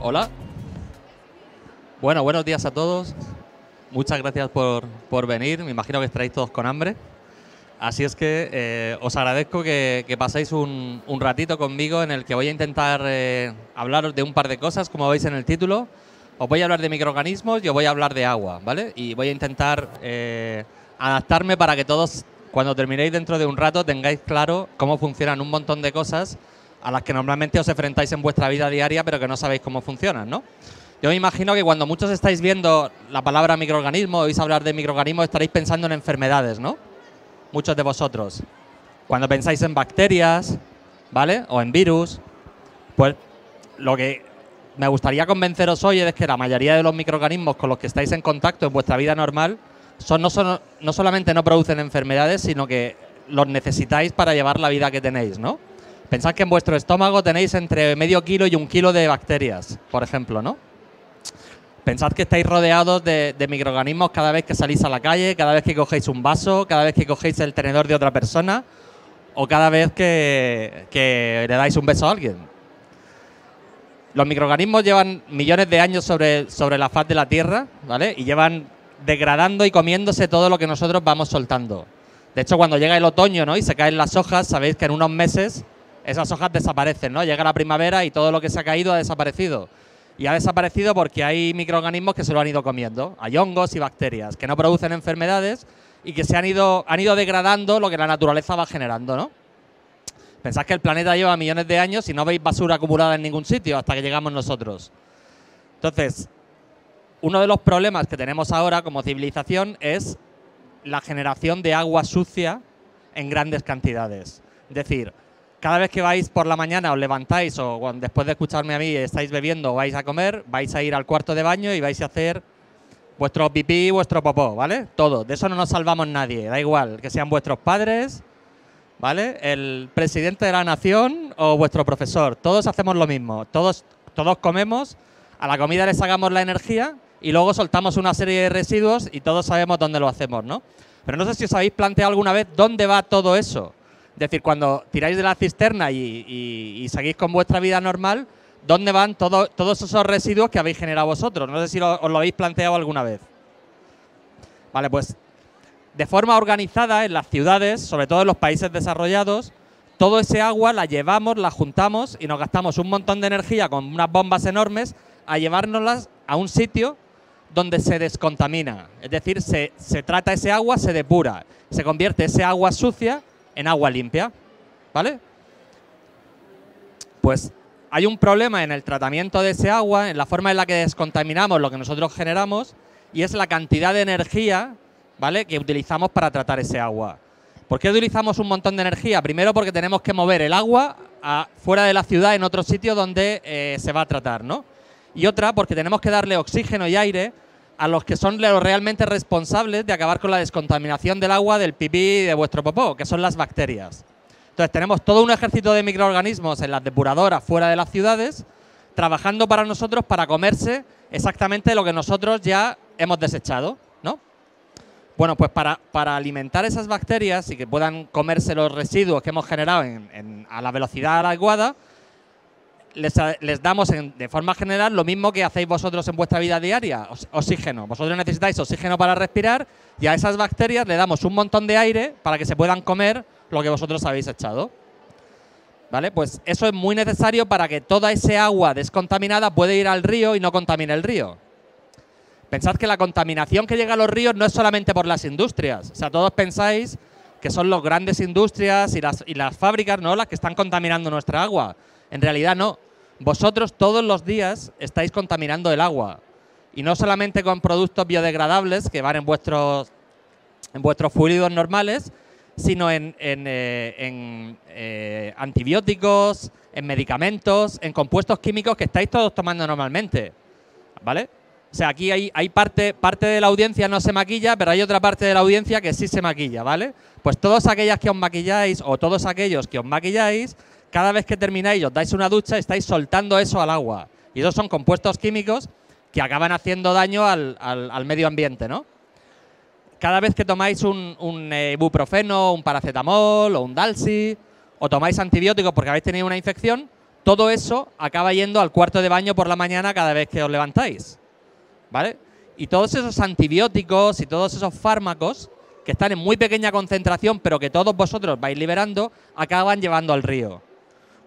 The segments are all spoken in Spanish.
Hola. Bueno, buenos días a todos. Muchas gracias por, por venir. Me imagino que estaréis todos con hambre. Así es que eh, os agradezco que, que paséis un, ratito conmigo en el que voy a intentar eh, hablaros de un par de cosas, como veis en el título. Os voy a hablar de microorganismos y os voy a hablar de agua, ¿vale? Y voy a intentar eh, adaptarme para que todos, cuando terminéis dentro de un rato, tengáis claro cómo funcionan un montón de cosas a las que normalmente os enfrentáis en vuestra vida diaria, pero que no sabéis cómo funcionan, ¿no? Yo me imagino que cuando muchos estáis viendo la palabra microorganismo, oís hablar de microorganismos, estaréis pensando en enfermedades, ¿no? Muchos de vosotros. Cuando pensáis en bacterias, ¿vale? O en virus, pues lo que me gustaría convenceros hoy es que la mayoría de los microorganismos con los que estáis en contacto en vuestra vida normal son no, no solamente no producen enfermedades, sino que los necesitáis para llevar la vida que tenéis, ¿no? Pensad que en vuestro estómago tenéis entre medio kilo y un kilo de bacterias, por ejemplo, ¿no? Pensad que estáis rodeados de, de microorganismos cada vez que salís a la calle, cada vez que cogéis un vaso, cada vez que cogéis el tenedor de otra persona o cada vez que le dais un beso a alguien. Los microorganismos llevan millones de años sobre, sobre la faz de la Tierra, ¿vale? Y llevan degradando y comiéndose todo lo que nosotros vamos soltando. De hecho, cuando llega el otoño ¿no? y se caen las hojas, sabéis que en unos meses esas hojas desaparecen, ¿no? Llega la primavera y todo lo que se ha caído ha desaparecido. Y ha desaparecido porque hay microorganismos que se lo han ido comiendo. Hay hongos y bacterias que no producen enfermedades y que se han ido, han ido degradando lo que la naturaleza va generando, ¿no? Pensad que el planeta lleva millones de años y no veis basura acumulada en ningún sitio hasta que llegamos nosotros. Entonces, uno de los problemas que tenemos ahora como civilización es la generación de agua sucia en grandes cantidades. Es decir, cada vez que vais por la mañana os levantáis o después de escucharme a mí estáis bebiendo o vais a comer, vais a ir al cuarto de baño y vais a hacer vuestro pipí y vuestro popó, ¿vale? Todo. De eso no nos salvamos nadie. Da igual que sean vuestros padres, ¿vale? El presidente de la nación o vuestro profesor. Todos hacemos lo mismo. Todos, todos comemos, a la comida le sacamos la energía y luego soltamos una serie de residuos y todos sabemos dónde lo hacemos, ¿no? Pero no sé si os habéis planteado alguna vez dónde va todo eso. Es decir, cuando tiráis de la cisterna y, y- seguís con vuestra vida normal, ¿dónde van todo- todos esos residuos que habéis generado vosotros? No sé si os lo habéis planteado alguna vez. Vale, pues de forma organizada en las ciudades, sobre todo en los países desarrollados, todo ese agua la llevamos, la juntamos y nos gastamos un montón de energía con unas bombas enormes a llevárnoslas a un sitio donde se descontamina. Es decir, se, se trata ese agua, se depura, se convierte ese agua sucia en agua limpia. ¿Vale? Pues hay un problema en el tratamiento de ese agua, en la forma en la que descontaminamos lo que nosotros generamos, y es la cantidad de energía ¿vale? que utilizamos para tratar ese agua. ¿Por qué utilizamos un montón de energía? Primero porque tenemos que mover el agua fuera de la ciudad en otro sitio donde eh, se va a tratar, ¿no? Y otra porque tenemos que darle oxígeno y aire a los que son los realmente responsables de acabar con la descontaminación del agua, del pipí y de vuestro popó, que son las bacterias. Entonces tenemos todo un ejército de microorganismos en las depuradoras fuera de las ciudades, trabajando para nosotros para comerse exactamente lo que nosotros ya hemos desechado. Bueno, pues para, alimentar esas bacterias y que puedan comerse los residuos que hemos generado en- en- a la velocidad adecuada, les, damos de forma general lo mismo que hacéis vosotros en vuestra vida diaria, oxígeno. Vosotros necesitáis oxígeno para respirar y a esas bacterias le damos un montón de aire para que se puedan comer lo que vosotros habéis echado. ¿Vale? Pues eso es muy necesario para que toda ese agua descontaminada pueda ir al río y no contamine el río. Pensad que la contaminación que llega a los ríos no es solamente por las industrias. O sea, todos pensáis que son las grandes industrias y las, y las fábricas ¿no? las que están contaminando nuestra agua. En realidad no. Vosotros todos los días estáis contaminando el agua. Y no solamente con productos biodegradables que van en vuestros, en vuestros fluidos normales, sino en, en, eh, en, eh, antibióticos, en medicamentos, en compuestos químicos que estáis todos tomando normalmente. ¿Vale? O sea, aquí hay, parte, de la audiencia no se maquilla, pero hay otra parte de la audiencia que sí se maquilla, ¿vale? Pues todos aquellas que os maquilláis o todos aquellos que os maquilláis, cada vez que termináis os dais una ducha, estáis soltando eso al agua. Y esos son compuestos químicos que acaban haciendo daño al, medio ambiente, ¿no? Cada vez que tomáis un, un eh, ibuprofeno, un paracetamol o un dalsi, o tomáis antibióticos porque habéis tenido una infección, todo eso acaba yendo al cuarto de baño por la mañana cada vez que os levantáis. ¿Vale? Y todos esos antibióticos y todos esos fármacos que están en muy pequeña concentración, pero que todos vosotros vais liberando, acaban llevando al río.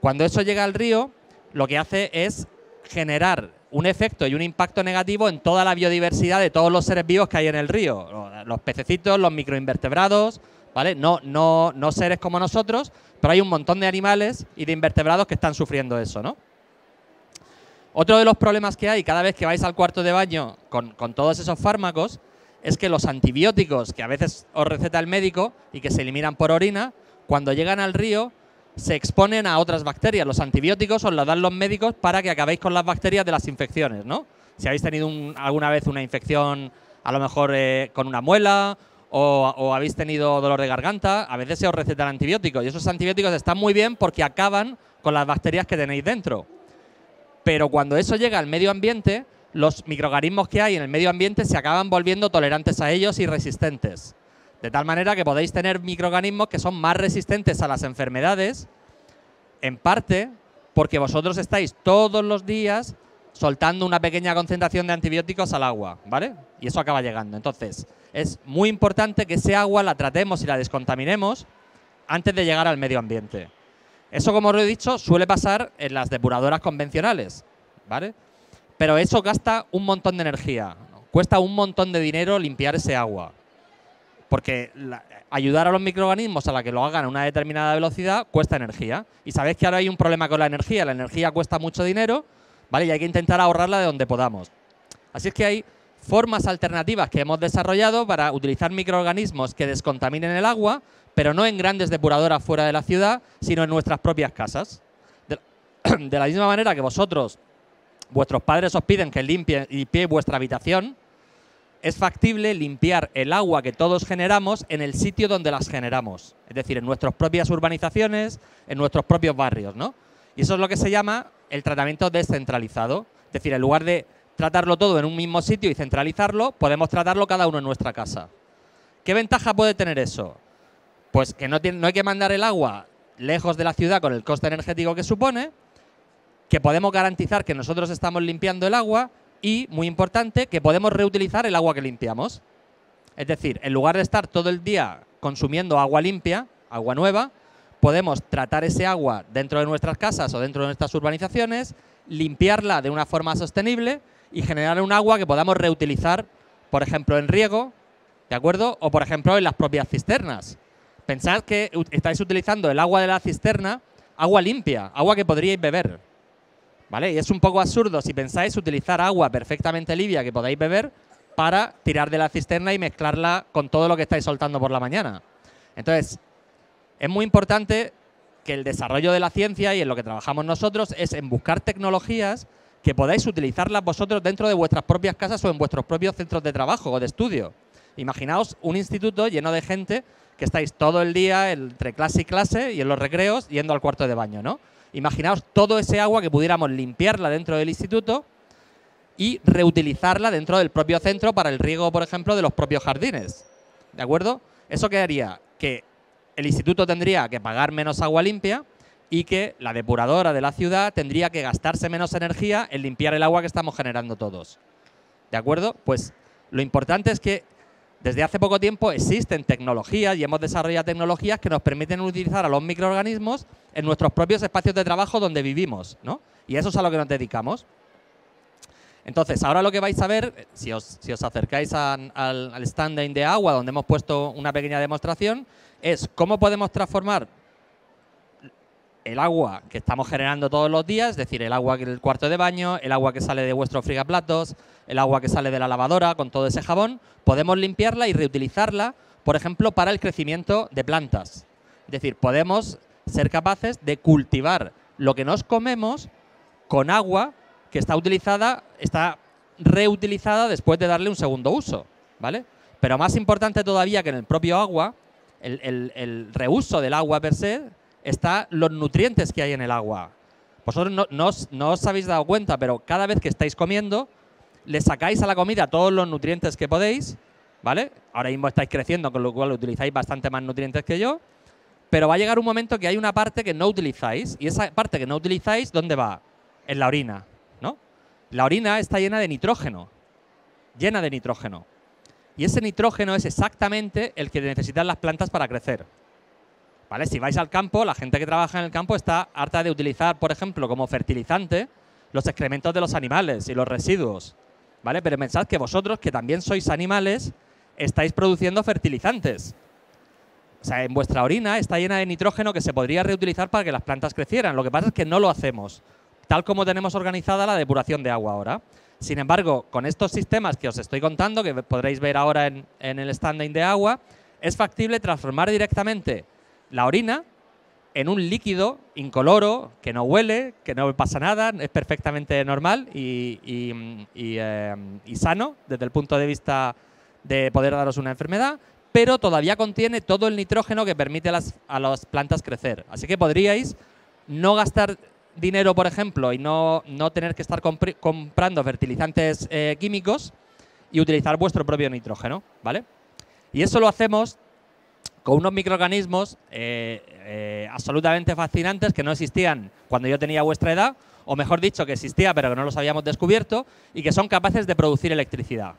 Cuando eso llega al río, lo que hace es generar un efecto y un impacto negativo en toda la biodiversidad de todos los seres vivos que hay en el río. Los pececitos, los microinvertebrados, ¿vale? No, no, no seres como nosotros, pero hay un montón de animales y de invertebrados que están sufriendo eso, ¿no? Otro de los problemas que hay cada vez que vais al cuarto de baño con, todos esos fármacos es que los antibióticos que a veces os receta el médico y que se eliminan por orina, cuando llegan al río se exponen a otras bacterias. Los antibióticos os los dan los médicos para que acabéis con las bacterias de las infecciones, ¿no? Si habéis tenido alguna vez una infección, a lo mejor eh, con una muela o, habéis tenido dolor de garganta, a veces se os recetan antibióticos y esos antibióticos están muy bien porque acaban con las bacterias que tenéis dentro. Pero cuando eso llega al medio ambiente, los microorganismos que hay en el medio ambiente se acaban volviendo tolerantes a ellos y resistentes. De tal manera que podéis tener microorganismos que son más resistentes a las enfermedades, en parte porque vosotros estáis todos los días soltando una pequeña concentración de antibióticos al agua, ¿vale? Y eso acaba llegando. Entonces, es muy importante que ese agua la tratemos y la descontaminemos antes de llegar al medio ambiente. Eso, como os he dicho, suele pasar en las depuradoras convencionales, ¿vale? Pero eso gasta un montón de energía. Cuesta un montón de dinero limpiar ese agua. Porque ayudar a los microorganismos a que lo hagan a una determinada velocidad cuesta energía. Y sabéis que ahora hay un problema con la energía. La energía cuesta mucho dinero, ¿vale? Y hay que intentar ahorrarla de donde podamos. Así es que hay formas alternativas que hemos desarrollado para utilizar microorganismos que descontaminen el agua, pero no en grandes depuradoras fuera de la ciudad, sino en nuestras propias casas. De, la misma manera que vosotros, vuestros padres os piden que limpie, limpie vuestra habitación, es factible limpiar el agua que todos generamos en el sitio donde las generamos. Es decir, en nuestras propias urbanizaciones, en nuestros propios barrios. ¿no? Y eso es lo que se llama el tratamiento descentralizado. Es decir, en lugar de tratarlo todo en un mismo sitio y centralizarlo, podemos tratarlo cada uno en nuestra casa. ¿Qué ventaja puede tener eso? Pues que no, hay que mandar el agua lejos de la ciudad con el coste energético que supone, que podemos garantizar que nosotros estamos limpiando el agua y, muy importante, que podemos reutilizar el agua que limpiamos. Es decir, en lugar de estar todo el día consumiendo agua limpia, agua nueva, podemos tratar ese agua dentro de nuestras casas o dentro de nuestras urbanizaciones, limpiarla de una forma sostenible y generar un agua que podamos reutilizar, por ejemplo, en riego, ¿de acuerdo? O, por ejemplo, en las propias cisternas. Pensad que estáis utilizando el agua de la cisterna, agua limpia, agua que podríais beber. ¿Vale? Y es un poco absurdo si pensáis utilizar agua perfectamente limpia que podáis beber para tirar de la cisterna y mezclarla con todo lo que estáis soltando por la mañana. Entonces, es muy importante que el desarrollo de la ciencia y en lo que trabajamos nosotros es en buscar tecnologías que podáis utilizarlas vosotros dentro de vuestras propias casas o en vuestros propios centros de trabajo o de estudio. Imaginaos un instituto lleno de gente que estáis todo el día entre clase y clase y en los recreos yendo al cuarto de baño, ¿no? Imaginaos todo ese agua que pudiéramos limpiarla dentro del instituto y reutilizarla dentro del propio centro para el riego, por ejemplo, de los propios jardines. ¿De acuerdo? ¿Eso qué haría? Que el instituto tendría que pagar menos agua limpia y que la depuradora de la ciudad tendría que gastarse menos energía en limpiar el agua que estamos generando todos. ¿De acuerdo? Pues lo importante es que desde hace poco tiempo existen tecnologías y hemos desarrollado tecnologías que nos permiten utilizar a los microorganismos en nuestros propios espacios de trabajo donde vivimos, ¿no? Y eso es a lo que nos dedicamos. Entonces, ahora lo que vais a ver, si os, acercáis al, al standing de agua, donde hemos puesto una pequeña demostración, es cómo podemos transformar el agua que estamos generando todos los días, es decir, el agua del cuarto de baño, el agua que sale de vuestro frigaplatos, el agua que sale de la lavadora con todo ese jabón, podemos limpiarla y reutilizarla, por ejemplo, para el crecimiento de plantas. Es decir, podemos ser capaces de cultivar lo que nos comemos con agua que está utilizada, está reutilizada después de darle un segundo uso, ¿vale? Pero más importante todavía que en el propio agua, el, el reuso del agua per se están los nutrientes que hay en el agua. Vosotros no, os, habéis dado cuenta, pero cada vez que estáis comiendo, le sacáis a la comida todos los nutrientes que podéis, ¿vale? Ahora mismo estáis creciendo, con lo cual utilizáis bastante más nutrientes que yo, pero va a llegar un momento que hay una parte que no utilizáis, y esa parte que no utilizáis, ¿dónde va? En la orina, ¿no? La orina está llena de nitrógeno, llena de nitrógeno. Y ese nitrógeno es exactamente el que necesitan las plantas para crecer. ¿Vale? Si vais al campo, la gente que trabaja en el campo está harta de utilizar, por ejemplo, como fertilizante los excrementos de los animales y los residuos. ¿Vale? Pero pensad que vosotros, que también sois animales, estáis produciendo fertilizantes. O sea, en vuestra orina está llena de nitrógeno que se podría reutilizar para que las plantas crecieran. Lo que pasa es que no lo hacemos, tal como tenemos organizada la depuración de agua ahora. Sin embargo, con estos sistemas que os estoy contando, que podréis ver ahora en, el standing de agua, es factible transformar directamente la orina en un líquido incoloro, que no huele, que no pasa nada, es perfectamente normal y, eh, sano desde el punto de vista de poder daros una enfermedad, pero todavía contiene todo el nitrógeno que permite a las plantas crecer. Así que podríais no gastar dinero, por ejemplo, y no, tener que estar comprando fertilizantes eh, químicos y utilizar vuestro propio nitrógeno, ¿vale? Y eso lo hacemos con unos microorganismos eh, eh, absolutamente fascinantes que no existían cuando yo tenía vuestra edad, o mejor dicho, que existía pero que no los habíamos descubierto, y que son capaces de producir electricidad,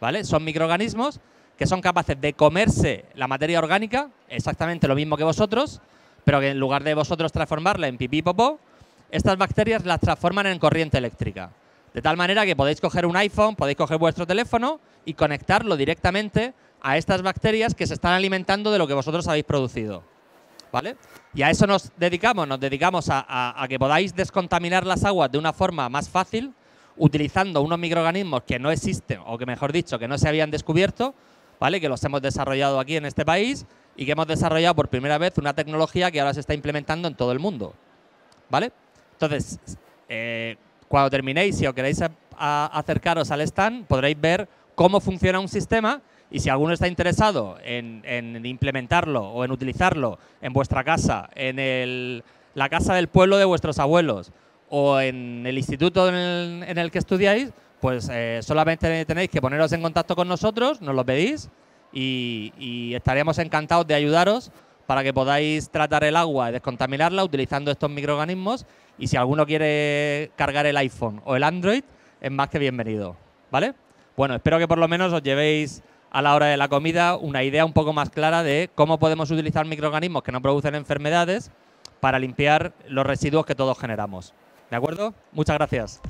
¿vale? Son microorganismos que son capaces de comerse la materia orgánica, exactamente lo mismo que vosotros, pero que en lugar de vosotros transformarla en pipí popó, estas bacterias las transforman en corriente eléctrica. De tal manera que podéis coger un iPhone, podéis coger vuestro teléfono y conectarlo directamente a estas bacterias que se están alimentando de lo que vosotros habéis producido. ¿Vale? Y a eso nos dedicamos, nos dedicamos a, que podáis descontaminar las aguas de una forma más fácil, utilizando unos microorganismos que no existen, o que mejor dicho, que no se habían descubierto, ¿vale? que los hemos desarrollado aquí en este país y que hemos desarrollado por primera vez una tecnología que ahora se está implementando en todo el mundo. ¿Vale? Entonces, eh, cuando terminéis, si os queréis acercaros al stand, podréis ver cómo funciona un sistema y si alguno está interesado en, implementarlo o en utilizarlo en vuestra casa, en la casa del pueblo de vuestros abuelos o en el instituto en el, que estudiáis, pues eh, solamente tenéis que poneros en contacto con nosotros, nos lo pedís y, y estaríamos encantados de ayudaros para que podáis tratar el agua y descontaminarla utilizando estos microorganismos y si alguno quiere cargar el iPhone o el Android, es más que bienvenido. ¿Vale? Bueno, espero que por lo menos os llevéis a la hora de la comida una idea un poco más clara de cómo podemos utilizar microorganismos que no producen enfermedades para limpiar los residuos que todos generamos. ¿De acuerdo? Muchas gracias.